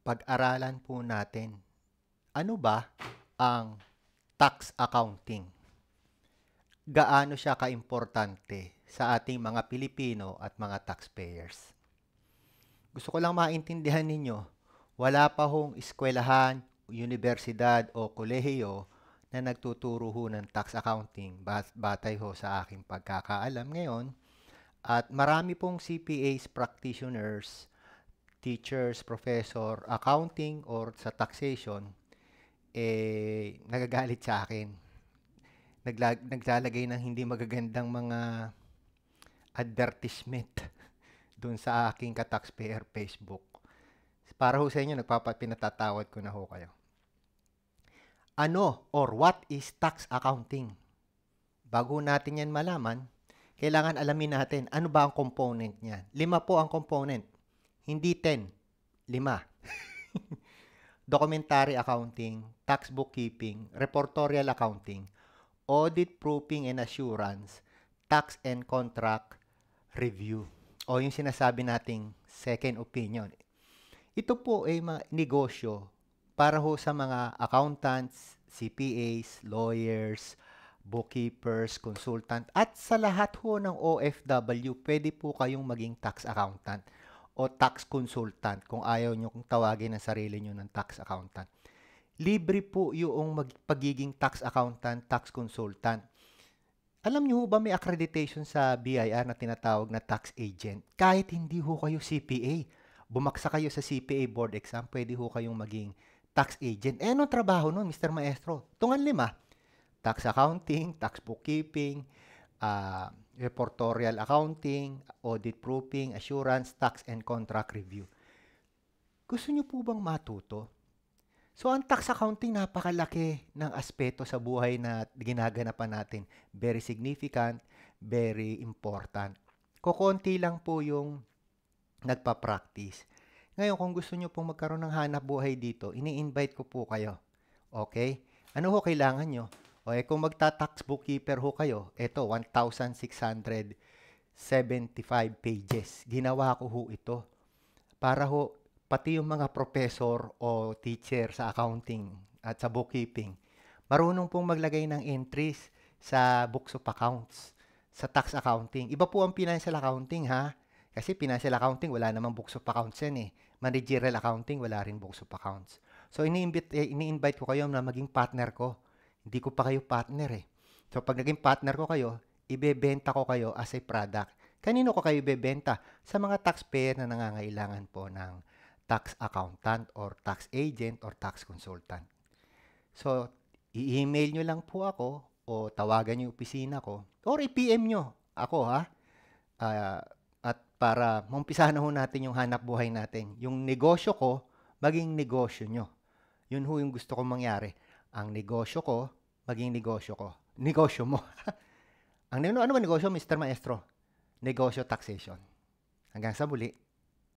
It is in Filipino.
Pag-aralan po natin, ano ba ang tax accounting? Gaano siya kaimportante sa ating mga Pilipino at mga taxpayers? Gusto ko lang maintindihan ninyo, wala pa hong eskwelahan, universidad o kolehiyo na nagtuturo ho ng tax accounting bat- batay ho sa aking pagkakaalam ngayon. At marami pong CPAs practitioners teachers, professor, accounting, or sa taxation, eh, nagagalit sa akin. Naglag, naglalagay ng hindi magagandang mga advertisement dun sa aking ka-taxpayer Facebook. Para ho sa inyo, nagpapapinatatawad ko na ho kayo. Ano or what is tax accounting? Bago natin yan malaman, kailangan alamin natin ano ba ang component niya. Lima po ang component hindi 10, 5. Documentary accounting, tax bookkeeping, reportorial accounting, audit proofing and assurance, tax and contract review. O yung sinasabi nating second opinion. Ito po ay mga negosyo para ho sa mga accountants, CPAs, lawyers, bookkeepers, consultant, at sa lahat ho ng OFW, pwede po kayong maging tax accountant o tax consultant kung ayaw nyo kung tawagin ang sarili nyo ng tax accountant. Libre po yung mag- pagiging tax accountant, tax consultant. Alam nyo ba may accreditation sa BIR na tinatawag na tax agent? Kahit hindi ho kayo CPA, bumaksa kayo sa CPA board exam, pwede ho kayong maging tax agent. Eh, anong trabaho nun, Mr. Maestro? Tungan lima. Tax accounting, tax bookkeeping, uh, reportorial accounting, audit proofing, assurance, tax and contract review. Gusto niyo po bang matuto? So, ang tax accounting napakalaki ng aspeto sa buhay na ginaganapan natin. Very significant, very important. Kukunti lang po yung nagpa-practice. Ngayon, kung gusto nyo pong magkaroon ng hanap buhay dito, ini-invite ko po kayo. Okay? Ano ho kailangan nyo? O eh, kung magta-tax bookkeeper ho kayo, ito, 1,675 pages. Ginawa ko ho ito para ho, pati yung mga professor o teacher sa accounting at sa bookkeeping, marunong pong maglagay ng entries sa books of accounts, sa tax accounting. Iba po ang financial accounting ha. Kasi financial accounting, wala namang books of accounts yan eh. Managerial accounting, wala rin books of accounts. So, ini-invite, eh, ini-invite ko kayo na maging partner ko hindi ko pa kayo partner eh. So pag naging partner ko kayo, ibebenta ko kayo as a product. Kanino ko kayo ibebenta? Sa mga taxpayer na nangangailangan po ng tax accountant or tax agent or tax consultant. So, i-email nyo lang po ako o tawagan nyo yung opisina ko or i-PM nyo ako ha. Uh, at para maumpisahan na ho natin yung hanap buhay natin. Yung negosyo ko, maging negosyo nyo. Yun ho yung gusto kong mangyari ang negosyo ko maging negosyo ko. Negosyo mo. ang ano, ano ba negosyo, Mr. Maestro? Negosyo taxation. Hanggang sa muli.